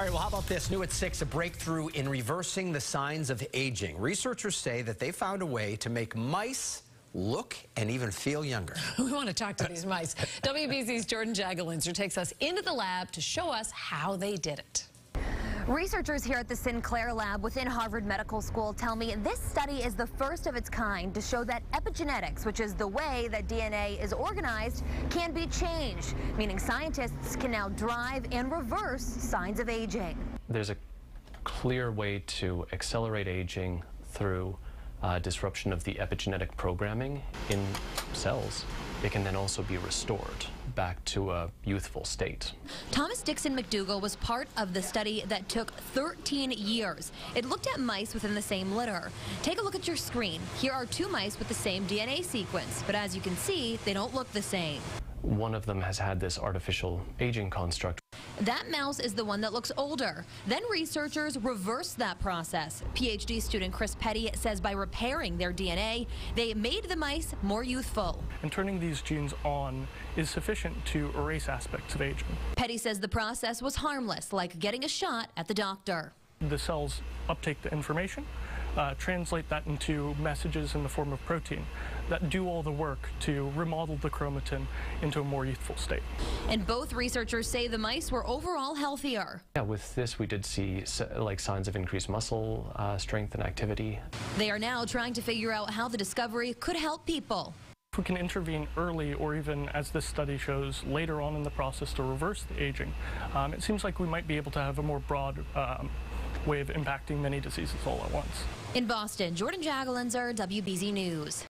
All right, well, how about this? New at 6, a breakthrough in reversing the signs of aging. Researchers say that they found a way to make mice look and even feel younger. We want to talk to these mice. WBZ's Jordyn Jagolinzer takes us into the lab to show us how they did it. Researchers here at the Sinclair Lab within Harvard Medical School tell me this study is the first of its kind to show that epigenetics, which is the way that DNA is organized, can be changed, meaning scientists can now drive and reverse signs of aging. There's a clear way to accelerate aging through uh, disruption of the epigenetic programming in cells. It can then also be restored back to a youthful state. Thomas Dixon McDougall was part of the study that took 13 years. It looked at mice within the same litter. Take a look at your screen. Here are two mice with the same DNA sequence, but as you can see, they don't look the same. One of them has had this artificial aging construct that mouse is the one that looks older. Then researchers reversed that process. PhD student Chris Petty says by repairing their DNA, they made the mice more youthful. And turning these genes on is sufficient to erase aspects of aging. Petty says the process was harmless, like getting a shot at the doctor. The cells uptake the information, uh, translate that into messages in the form of protein that do all the work to remodel the chromatin into a more youthful state. And both researchers say the mice were overall healthier. Yeah, with this we did see like signs of increased muscle uh, strength and activity. They are now trying to figure out how the discovery could help people. If we can intervene early or even, as this study shows, later on in the process to reverse the aging, um, it seems like we might be able to have a more broad um, way of impacting many diseases all at once. In Boston, Jordyn Jagolinzer, WBZ News.